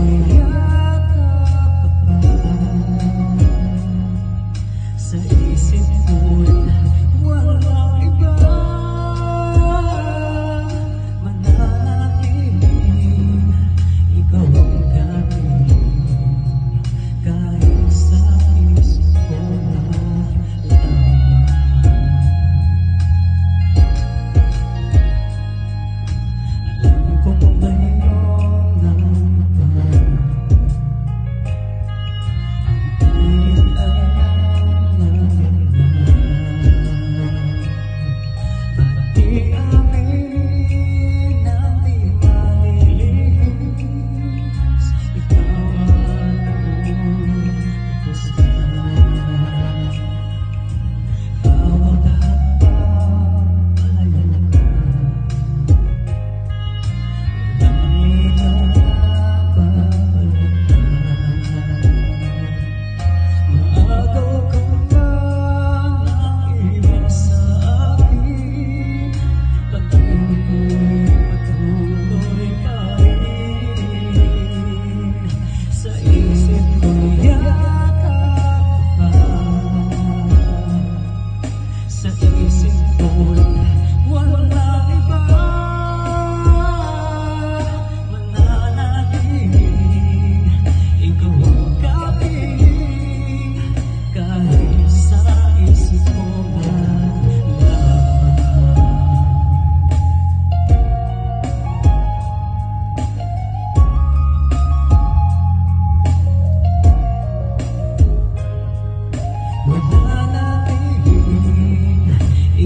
Mm-hmm.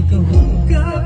都不应